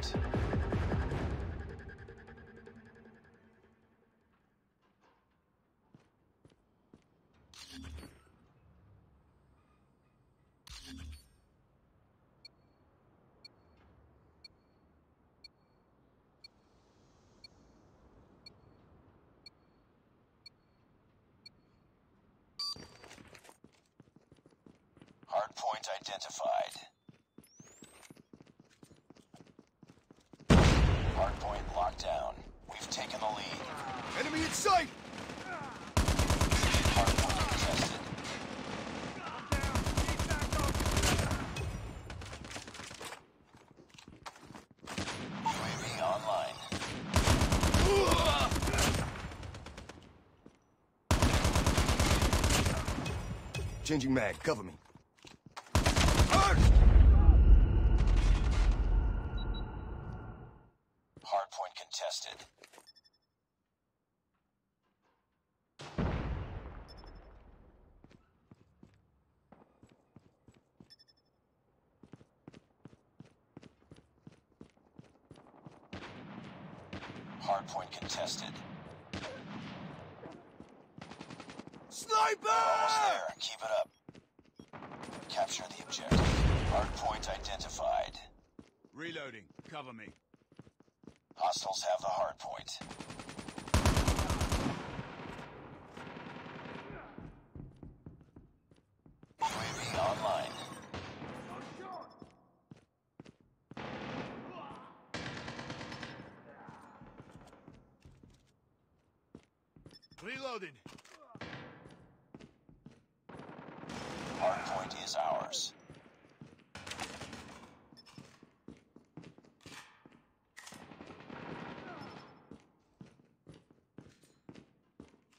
it. Hardpoint identified. Hardpoint locked down. We've taken the lead. Enemy in sight! Hardpoint contested. UAV online. Changing mag, cover me. Hardpoint contested. Hardpoint contested. Sniper! Almost there. Keep it up. Capture the objective. Hardpoint identified. Reloading. Cover me. Hostiles have the hardpoint. UAV online. Reloading. Hardpoint is ours.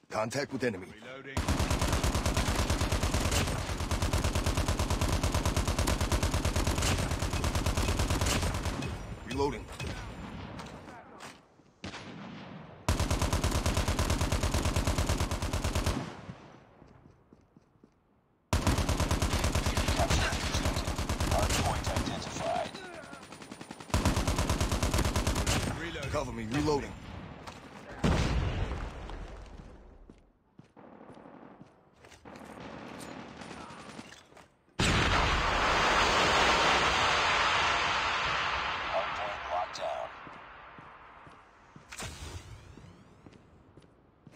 Contact with enemy. Reloading. Reloading. Capture the Hardpoint identified. Reloading. Cover me, reloading. Hardpoint locked down.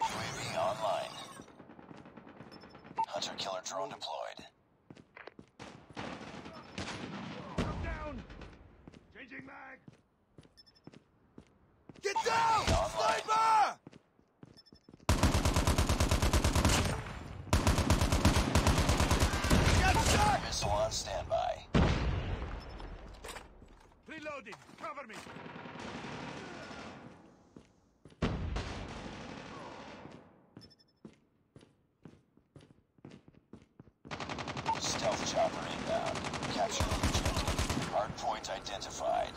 UAV online. Hunter killer drone deployed. standby. Reloading! Cover me! Stealth chopper inbound. Capture the Hard point identified.